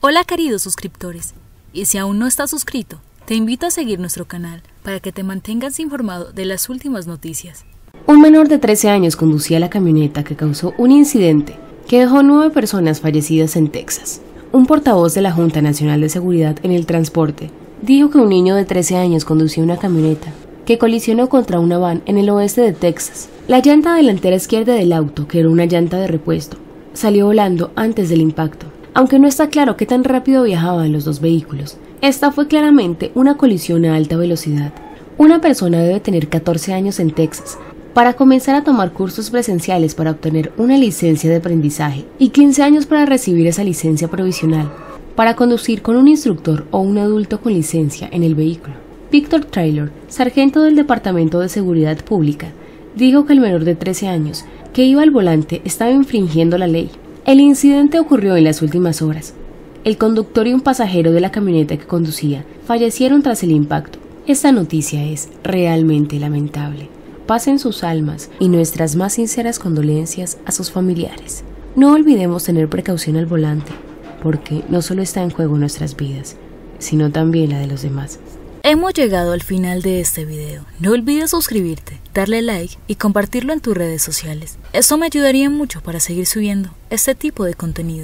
Hola queridos suscriptores, y si aún no estás suscrito, te invito a seguir nuestro canal para que te mantengas informado de las últimas noticias. Un menor de 13 años conducía la camioneta que causó un incidente que dejó nueve personas fallecidas en Texas. Un portavoz de la Junta Nacional de Seguridad en el Transporte dijo que un niño de 13 años conducía una camioneta que colisionó contra una van en el oeste de Texas. La llanta delantera izquierda del auto, que era una llanta de repuesto, salió volando antes del impacto aunque no está claro qué tan rápido viajaban los dos vehículos. Esta fue claramente una colisión a alta velocidad. Una persona debe tener 14 años en Texas para comenzar a tomar cursos presenciales para obtener una licencia de aprendizaje y 15 años para recibir esa licencia provisional para conducir con un instructor o un adulto con licencia en el vehículo. Victor Traylor, sargento del Departamento de Seguridad Pública, dijo que el menor de 13 años que iba al volante estaba infringiendo la ley el incidente ocurrió en las últimas horas. El conductor y un pasajero de la camioneta que conducía fallecieron tras el impacto. Esta noticia es realmente lamentable. Pasen sus almas y nuestras más sinceras condolencias a sus familiares. No olvidemos tener precaución al volante, porque no solo está en juego nuestras vidas, sino también la de los demás. Hemos llegado al final de este video. No olvides suscribirte, darle like y compartirlo en tus redes sociales. Esto me ayudaría mucho para seguir subiendo este tipo de contenido.